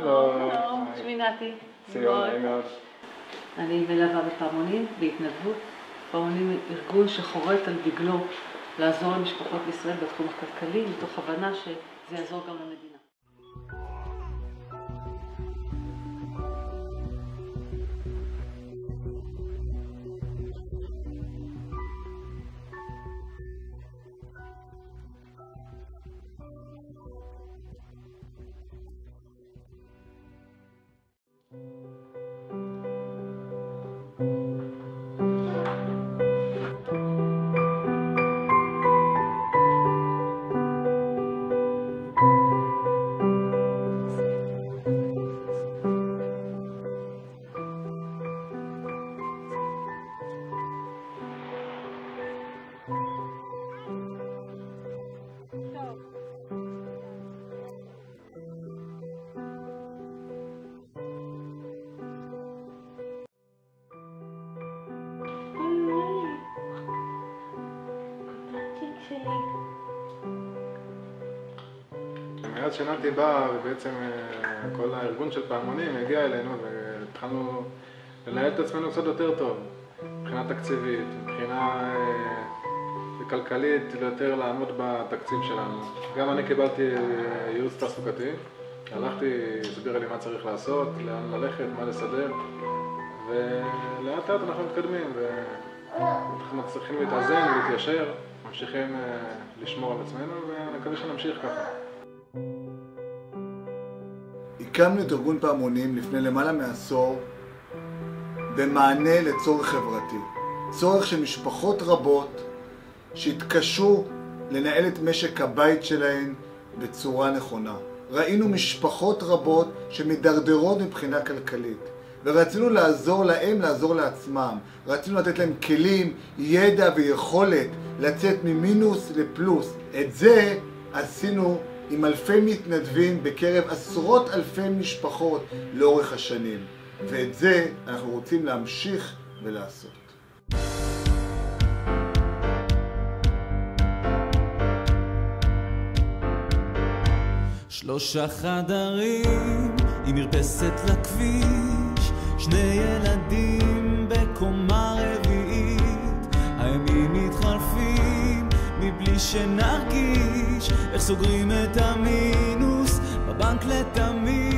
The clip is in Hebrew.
שלום. שמי נתי. ציון. אני מלווה בפעמונים בהתנדבות. פעמונים ארגון שחורט על דגלו לעזור למשפחות בישראל בתחום הכלכלי, מתוך הבנה שזה יעזור גם למדינה. מאז שנתי בא, ובעצם אה, כל הארגון של פעמונים הגיע אלינו, והתחלנו לנהל את עצמנו קצת יותר טוב, מבחינה תקציבית, מבחינה אה, כלכלית, יותר לעמוד בתקציב שלנו. גם אני קיבלתי אה, ייעוץ תעסוקתי, הלכתי, הסבירה לי מה צריך לעשות, לאן ללכת, מה לסדר, ולאט לאט אנחנו מתקדמים, ואנחנו מצליחים להתאזן ולהתיישר, ממשיכים לשמור על עצמנו, ואני מקווה שנמשיך ככה. הקמנו את ארגון פעמונים לפני למעלה מעשור במענה לצורך חברתי. צורך של משפחות רבות שהתקשו לנהל את משק הבית שלהן בצורה נכונה. ראינו משפחות רבות שמדרדרות מבחינה כלכלית ורצינו לעזור להם לעזור לעצמם. רצינו לתת להם כלים, ידע ויכולת לצאת ממינוס לפלוס. את זה עשינו עם אלפי מתנדבים בקרב עשרות אלפי משפחות לאורך השנים. ואת זה אנחנו רוצים להמשיך ולעשות. שלושה חדרים עם מרפסת לכביש, שני ילדים בקומה שנרגיש איך סוגרים את המינוס בבנק לתמיד.